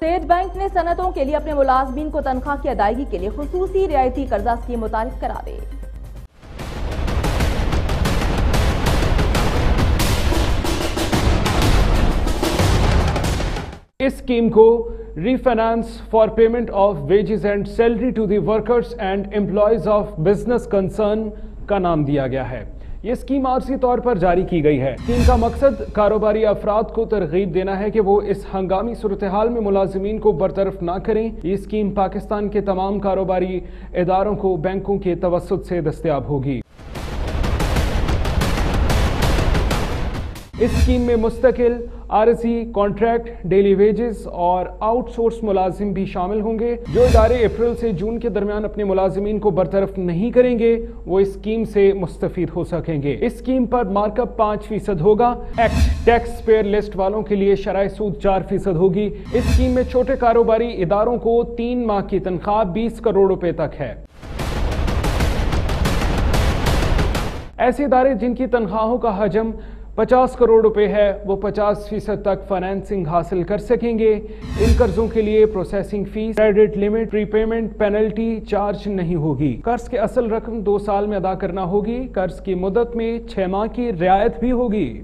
State bank نے صنعتوں کے لیے اپنے ملازمین کو تنخواہ کی ادائیگی کے لیے خصوصی رعایتی قرضہ اسکیم متعارف کرا دی اس اسکیم کو refinance for payment of wages and salary to the workers and employees of business concern کا نام دیا گیا ہے۔ یہ اسکیم عارضی طور پر جاری کی گئی ہے۔ اسکیم کا مقصد کاروباری افراد کو ترغیب دینا ہے کہ وہ اس ہنگامی صورتحال میں ملازمین کو برطرف نہ کریں۔ یہ اسکیم پاکستان کے تمام کاروباری اداروں کو بینکوں کے توسط سے دستیاب ہوگی۔ اس اسکیم میں مستقل عارضی کانٹریکٹ ڈیلی ویجز اور آؤٹ سورس ملازم بھی شامل ہوں گے۔ جو ادارے اپریل سے جون کے درمیان اپنے ملازمین کو برطرف نہیں کریں گے، وہ اس اسکیم سے مستفید ہو سکیں گے۔ اس اسکیم پر مارک اپ پانچ فیصد ہوگا۔ ایکٹ ٹیکس پیئر لسٹ والوں کے لیے شرائع سود چار فیصد ہوگی۔ اس اسکیم میں چھوٹے کاروباری اداروں کو تین ماہ کی تنخواہ بیس کروڑ روپے تک ہے۔ ایسے ادارے جن کی تنخواہوں کا حجم پچاس کروڑ روپے ہے، وہ پچاس فیصد تک فائنینسنگ حاصل کر سکیں گے۔ ان قرضوں کے لیے processing fee credit limit prepayment penalty charge نہیں ہوگی۔ قرض کے اصل رقم دو سال میں ادا کرنا ہوگی۔ قرض کی مدت میں چھ ماہ کی رعایت بھی ہوگی۔